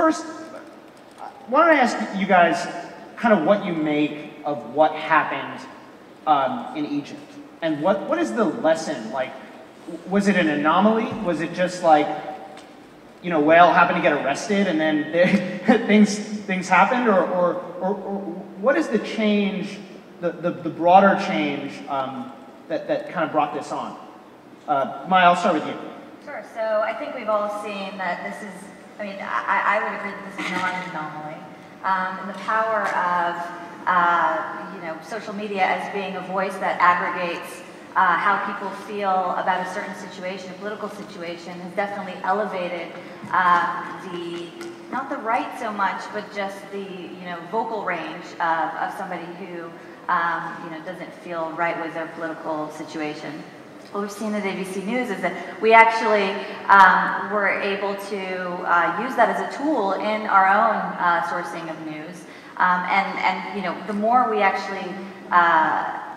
first, why don't I ask you guys kind of what you make of what happened um, in Egypt? And what, what is the lesson? Like, was it an anomaly? Was it just like, you know, Wael happened to get arrested and then they, things, things happened? Or, or, or, or, what is the change, the, the, the broader change um, that, that kind of brought this on? Uh, Maya, I'll start with you. Sure. So I think we've all seen that this is, I mean, I, I would agree that this is not an anomaly. Um, and the power of, uh, you know, social media as being a voice that aggregates uh, how people feel about a certain situation, a political situation, has definitely elevated uh, the, not the right so much, but just the, you know, vocal range of, of somebody who, um, you know, doesn't feel right with their political situation. What we've seen at ABC News is that we actually um, were able to uh, use that as a tool in our own uh, sourcing of news. Um, and, and, you know, the more we actually uh,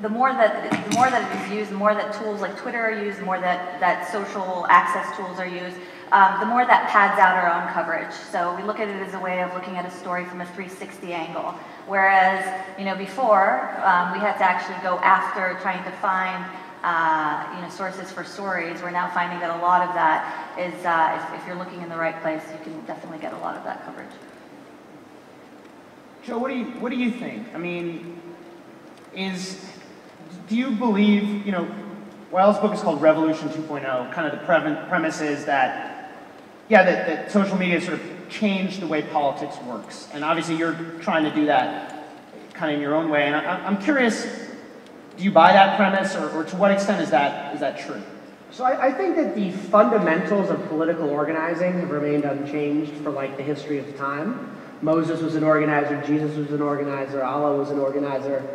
the more that the more that it is used, the more that tools like Twitter are used, the more that that social access tools are used, um, the more that pads out our own coverage. So we look at it as a way of looking at a story from a 360 angle. Whereas you know before um, we had to actually go after trying to find uh, you know sources for stories. We're now finding that a lot of that is uh, if, if you're looking in the right place, you can definitely get a lot of that coverage. Joe, what do you what do you think? I mean, is do you believe, you know, Wael's book is called Revolution 2.0. Kind of the pre premise is that, yeah, that, that social media sort of changed the way politics works. And obviously you're trying to do that kind of in your own way. And I, am curious, do you buy that premise or, or, to what extent is that, is that true? So I, I, think that the fundamentals of political organizing have remained unchanged for like the history of time. Moses was an organizer, Jesus was an organizer, Allah was an organizer.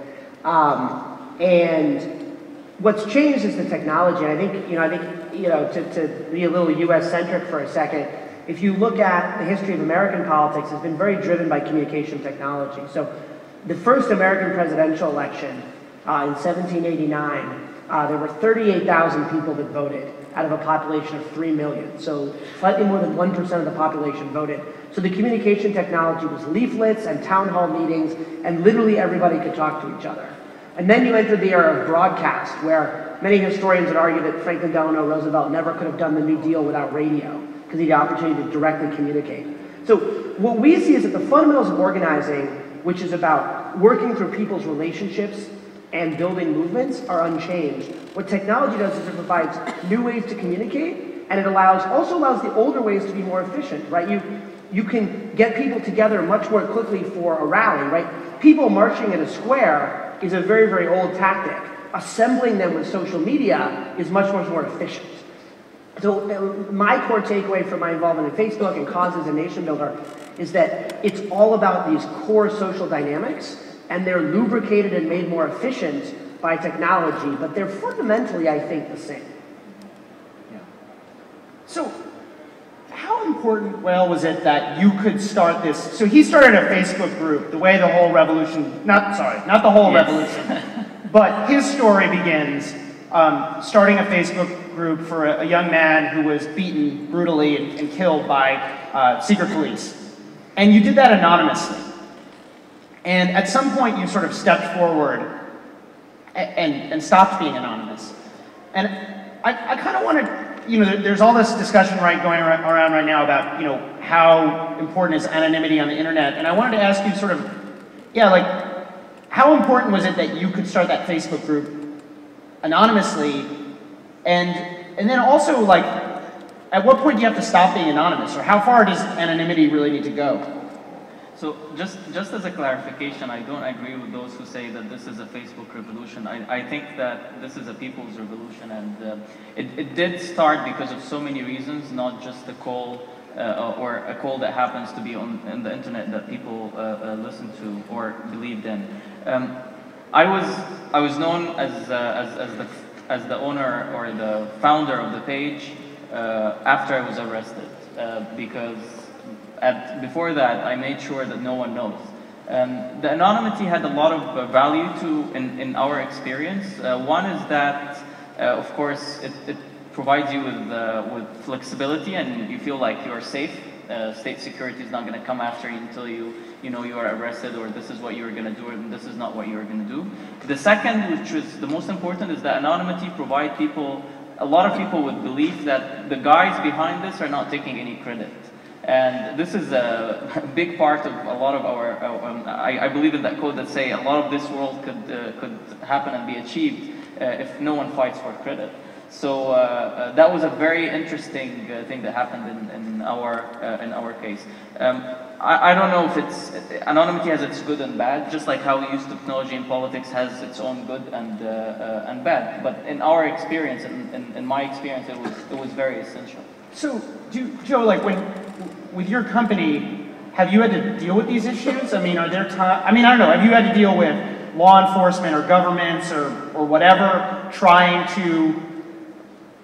Um, and what's changed is the technology. I think, you know, I think, you know, to, to be a little US centric for a second, if you look at the history of American politics, it's been very driven by communication technology. So the first American presidential election in 1789, uh, there were 38,000 people that voted out of a population of 3 million. So slightly more than 1% of the population voted. So the communication technology was leaflets and town hall meetings, and literally everybody could talk to each other. And then you enter the era of broadcast, where many historians would argue that Franklin Delano Roosevelt never could have done the New Deal without radio, because he had the opportunity to directly communicate. So what we see is that the fundamentals of organizing, which is about working through people's relationships and building movements, are unchanged. What technology does is it provides new ways to communicate, and it allows also allows the older ways to be more efficient, right? You you can get people together much more quickly for a rally, right? People marching in a square is a very, very old tactic. Assembling them with social media is much, much more efficient. So uh, my core takeaway from my involvement in Facebook and causes and NationBuilder is that it's all about these core social dynamics and they're lubricated and made more efficient by technology, but they're fundamentally, I think, the same. Yeah. So how important, Wael, was it that you could start this? So he started a Facebook group, the way the whole revolution, not, sorry, not the whole yes. revolution, but his story begins um, starting a Facebook group for a, a, young man who was beaten brutally and, and killed by uh, secret police. And you did that anonymously. And at some point, you sort of stepped forward and, and, stopped being anonymous. And I, I kind of want to you know, there's all this discussion right going around right now about, you know, how important is anonymity on the internet. And I wanted to ask you sort of, yeah, like, how important was it that you could start that Facebook group anonymously? And, and then also, like, at what point do you have to stop being anonymous? Or how far does anonymity really need to go? So just, just as a clarification, I don't agree with those who say that this is a Facebook revolution. I, I think that this is a people's revolution and uh, it, it did start because of so many reasons, not just a call uh, or a call that happens to be on, on the internet that people uh, uh listen to or believed in. Um, I was, I was known as, uh, as, as, the, as the owner or the founder of the page uh, after I was arrested because at, before that, I made sure that no one knows. Um, the anonymity had a lot of uh, value to in, in our experience. Uh, one is that, uh, of course, it, it, provides you with, uh, with flexibility and you feel like you're safe uh, state security is not going to come after you until you, you know, you are arrested or this is what you're going to do and this is not what you're going to do. The second, which is the most important, is that anonymity provides people, a lot of people with belief that the guys behind this are not taking any credit. And this is a big part of a lot of our, uh, um, I, I, believe in that quote that say a lot of this world could, uh, could happen and be achieved uh, if no one fights for credit. So uh, uh, that was a very interesting uh, thing that happened in, in our in our case. Um, I, I, don't know if it's anonymity has its good and bad, just like how we use technology in politics has its own good and and bad. But in our experience, in, in, in my experience, it was it was very essential. So, do, Joe, like when with your company, have you had to deal with these issues? I mean, are there time? I mean, I don't know. Have you had to deal with law enforcement or governments or, or whatever trying to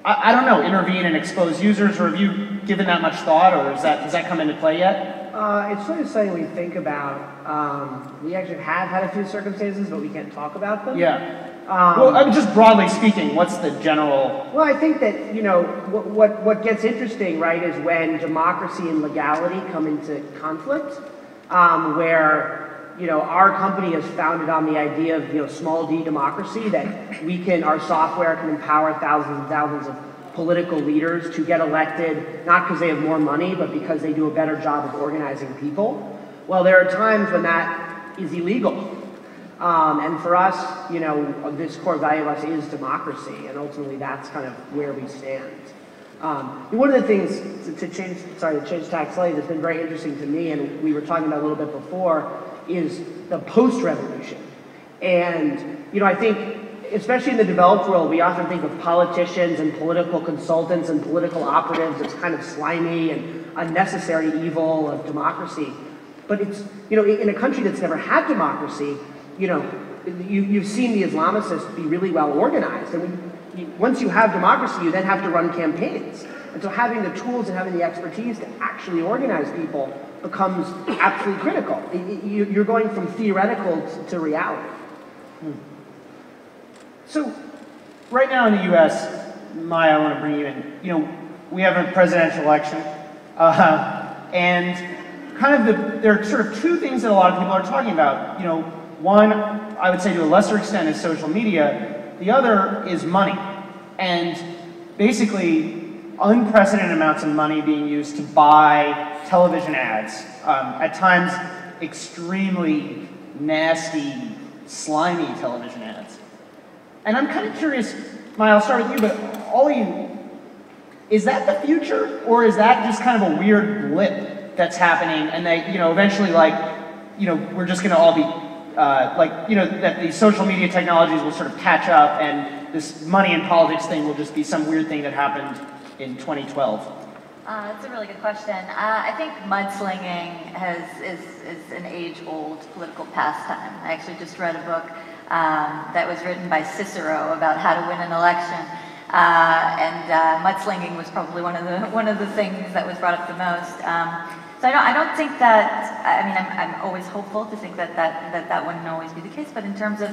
I, I, don't know, intervene and expose users, or have you given that much thought, or is that, does that come into play yet? Uh, it's sort of something we think about. Um, we actually have had a few circumstances, but we can't talk about them. Yeah. Um, well, I mean, just broadly speaking, what's the general? Well, I think that you know what, what what gets interesting, right, is when democracy and legality come into conflict, um, where you know, our company is founded on the idea of, you know, small d democracy, that we can, our software can empower thousands and thousands of political leaders to get elected, not because they have more money, but because they do a better job of organizing people. Well, there are times when that is illegal. Um, and for us, you know, this core value of us is democracy, and ultimately that's kind of where we stand. Um, one of the things to, to, change, sorry, to change tacks slightly that's been very interesting to me, and we were talking about a little bit before, is the post-revolution. And, you know, I think, especially in the developed world, we often think of politicians and political consultants and political operatives as kind of slimy and unnecessary evil of democracy. But it's, you know, in a country that's never had democracy, you know, you, you've seen the Islamicists be really well organized. And you, once you have democracy, you then have to run campaigns. And so having the tools and having the expertise to actually organize people becomes absolutely critical. You're going from theoretical to reality. Hmm. So, right now in the U.S., Maya, I want to bring you in. You know, we have a presidential election, uh, and kind of the, there are sort of two things that a lot of people are talking about. You know, one, I would say to a lesser extent, is social media. The other is money, and basically unprecedented amounts of money being used to buy television ads, um, at times extremely nasty, slimy television ads. And I'm kind of curious, Maya, I'll start with you, but all you, is that the future? Or is that just kind of a weird blip that's happening and that, you know, eventually like, you know, we're just gonna all be, uh, like, you know, that the social media technologies will sort of catch up and this money and politics thing will just be some weird thing that happened in 2012? Uh, that's a really good question. Uh, I think mudslinging has, is, is an age-old political pastime. I actually just read a book um, that was written by Cicero about how to win an election. Uh, and uh, mudslinging was probably one of the one of the things that was brought up the most. Um, so I don't, I don't think that, I mean, I'm, I'm always hopeful to think that that, that that wouldn't always be the case, but in terms of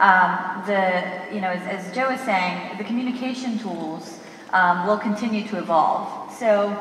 um, the, you know, as, as Joe was saying, the communication tools um, will continue to evolve. So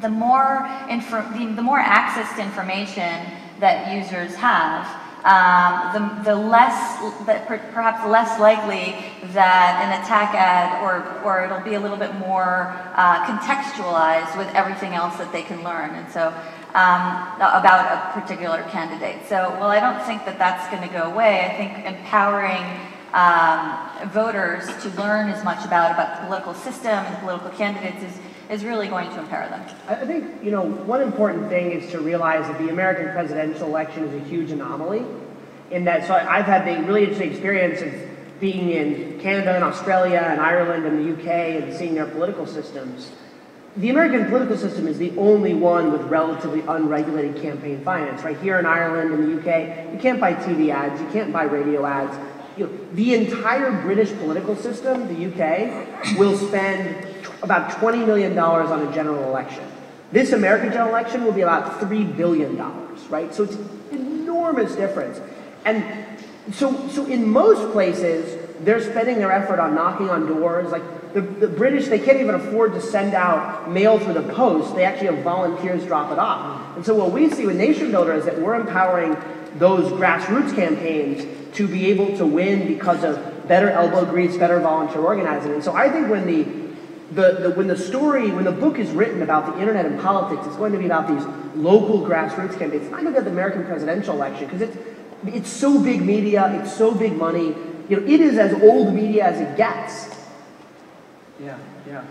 the more, the, the more access to information that users have, um, the, the less, perhaps less likely that an attack ad or, or it'll be a little bit more uh, contextualized with everything else that they can learn. And so um, about a particular candidate. So, well, I don't think that that's going to go away. I think empowering um, voters to learn as much about, about the political system and political candidates is, is really going to empower them. I think, you know, one important thing is to realize that the American presidential election is a huge anomaly in that, so I've had the really interesting experience of being in Canada and Australia and Ireland and the UK and seeing their political systems. The American political system is the only one with relatively unregulated campaign finance. Right here in Ireland and the UK, you can't buy TV ads, you can't buy radio ads, you know, the entire British political system, the UK, will spend about $20 million on a general election. This American general election will be about $3 billion, right? So it's enormous difference. And so, so in most places, they're spending their effort on knocking on doors. Like the, the British, they can't even afford to send out mail through the post. They actually have volunteers drop it off. And so what we see with NationBuilder is that we're empowering those grassroots campaigns to be able to win because of better elbow grease, better volunteer organizing. And so I think when the, the, the, when the story, when the book is written about the internet and politics, it's going to be about these local grassroots campaigns. It's not going to be the American presidential election because it's, it's so big media, it's so big money. You know, it is as old media as it gets. Yeah, yeah.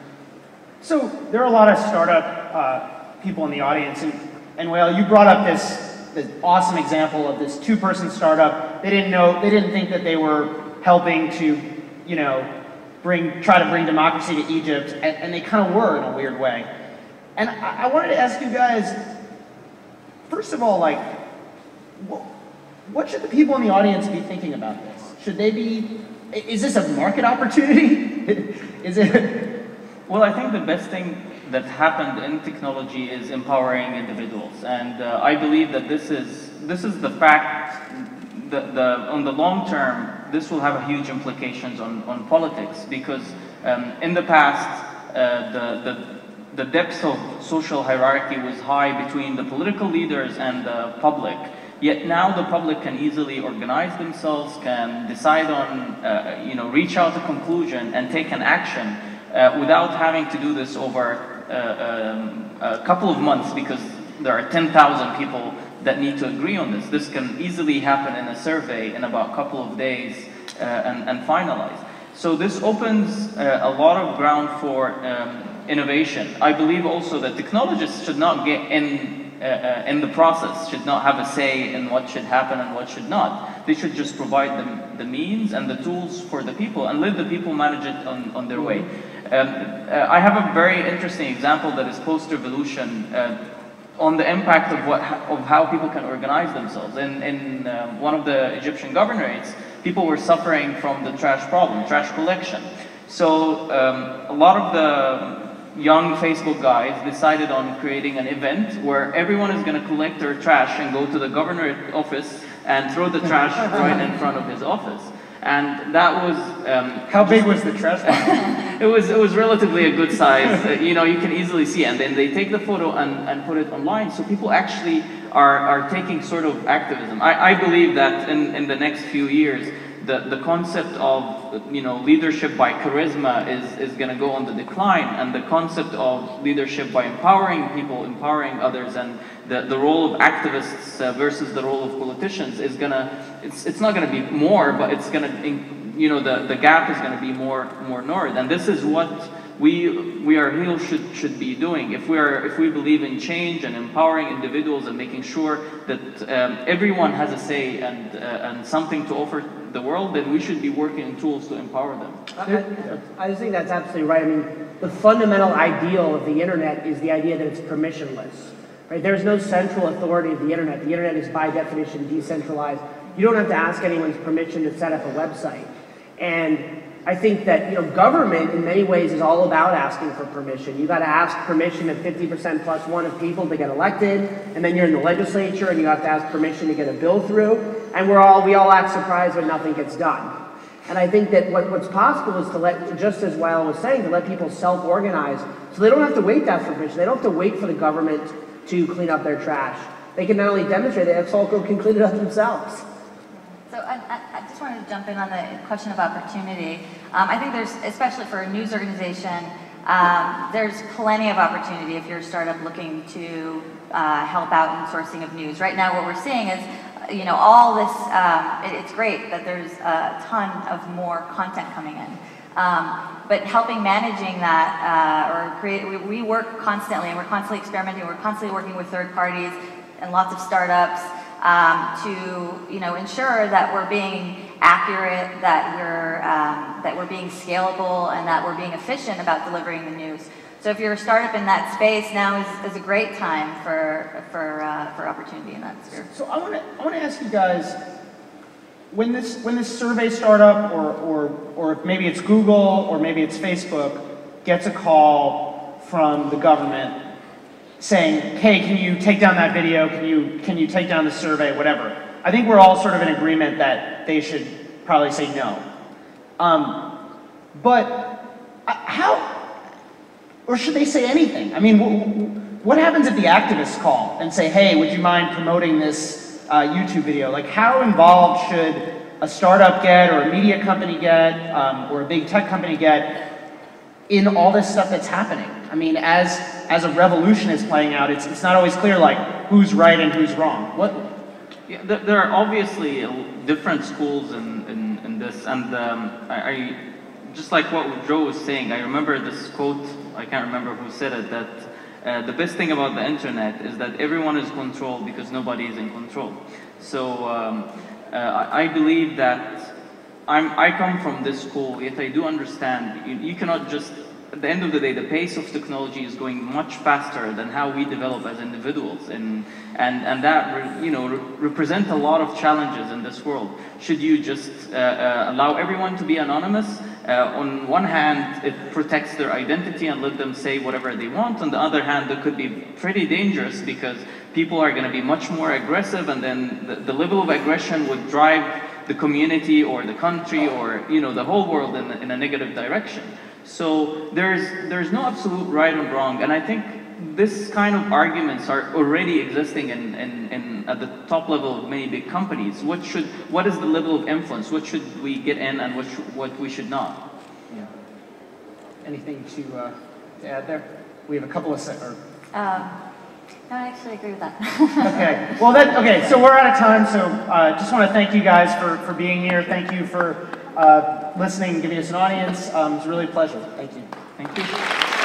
So there are a lot of startup uh, people in the audience, and, and Wael, you brought up this this awesome example of this two-person startup. They didn't know, they didn't think that they were helping to, you know, bring try to bring democracy to Egypt, and, and they kind of were in a weird way. And I, I wanted to ask you guys, first of all, like, what, what should the people in the audience be thinking about this? Should they be? Is this a market opportunity? is it? Well, I think the best thing that happened in technology is empowering individuals, and uh, I believe that this is this is the fact. The, the, on the long term, this will have huge implications on, on politics because um, in the past, uh, the, the, the depth of social hierarchy was high between the political leaders and the public. Yet now the public can easily organize themselves, can decide on, uh, you know, reach out a conclusion and take an action uh, without having to do this over uh, um, a couple of months because there are 10,000 people that need to agree on this. This can easily happen in a survey in about a couple of days uh, and, and finalize. So this opens uh, a lot of ground for um, innovation. I believe also that technologists should not get in, uh, uh, in the process, should not have a say in what should happen and what should not. They should just provide them the means and the tools for the people and let the people manage it on, on their way. Um, uh, I have a very interesting example that is post-revolution uh, on the impact of, what, of how people can organize themselves. In, in uh, one of the Egyptian governorates, people were suffering from the trash problem, trash collection. So um, a lot of the young Facebook guys decided on creating an event where everyone is going to collect their trash and go to the governorate office and throw the trash right in front of his office. And that was... Um, How big was the trash pile? it, was, it was relatively a good size. Uh, you know, you can easily see. And then they take the photo and, and put it online. So people actually are, are taking sort of activism. I, I believe that in, in the next few years, the, the concept of you know leadership by charisma is, is going to go on the decline and the concept of leadership by empowering people empowering others and the, the role of activists uh, versus the role of politicians is going to it's, it's not going to be more but it's going to you know the, the gap is going to be more more north and this is what we we are here should should be doing if we are if we believe in change and empowering individuals and making sure that um, everyone has a say and uh, and something to offer the world, then we should be working on tools to empower them. I, I just think that's absolutely right. I mean, the fundamental ideal of the internet is the idea that it's permissionless. Right? There's no central authority of the internet. The internet is by definition decentralized. You don't have to ask anyone's permission to set up a website. And I think that you know government in many ways is all about asking for permission. You got to ask permission of 50% plus one of people to get elected, and then you're in the legislature and you have to ask permission to get a bill through. And we're all we all act surprised when nothing gets done. And I think that what, what's possible is to let, just as Wael was saying, to let people self-organize, so they don't have to wait that permission. They don't have to wait for the government to clean up their trash. They can not only demonstrate that Exalco can clean it up themselves. So I, I, just wanted to jump in on the question of opportunity. Um, I think there's, especially for a news organization, um, there's plenty of opportunity if you're a startup looking to uh, help out in sourcing of news. Right now, what we're seeing is, you know, all this. Um, it, it's great that there's a ton of more content coming in. Um, but helping managing that uh, or create, we, we, work constantly and we're constantly experimenting. We're constantly working with third parties and lots of startups um, to you know ensure that we're being accurate, that we're um, that we're being scalable, and that we're being efficient about delivering the news. So if you're a startup in that space, now is, is a great time for for uh, for opportunity in that sphere. So I want to I want to ask you guys when this when this survey startup or or or maybe it's Google or maybe it's Facebook gets a call from the government saying, hey, can you take down that video? Can you, can you take down the survey? Whatever. I think we're all sort of in agreement that they should probably say no. Um, but uh, how, or should they say anything? I mean, wh- wh- what happens if the activists call and say, hey, would you mind promoting this uh, YouTube video? Like, how involved should a startup get, or a media company get, um, or a big tech company get in all this stuff that's happening? I mean, as, as a revolution is playing out, it's, it's not always clear, like, who's right and who's wrong. What, Yeah, there, are obviously different schools in, in, in this, and um, I, I, just like what Joe was saying, I remember this quote, I can't remember who said it, that uh, the best thing about the internet is that everyone is controlled because nobody is in control. So um, uh, I I believe that I'm, I come from this school, yet I do understand you, you cannot just, at the end of the day, the pace of technology is going much faster than how we develop as individuals. And, and, and that, re- you know, re- a lot of challenges in this world. Should you just uh, uh, allow everyone to be anonymous? Uh, on one hand, it protects their identity and let them say whatever they want. On the other hand, it could be pretty dangerous because people are going to be much more aggressive and then the, the level of aggression would drive the community or the country or you know the whole world in, in a negative direction. So there's there's no absolute right and wrong, and I think this kind of arguments are already existing in, in, in at the top level of many big companies. What should what is the level of influence? What should we get in and what sh- what we should not? yeah. Anything to, uh, to add there? We have a couple of sec, or Um, no, I actually agree with that. Okay, well that, okay, so we're out of time, so uh, just want to thank you guys for, for being here. Thank you for uh, listening, giving us an audience. Um, it's really a pleasure. Thank you. Thank you.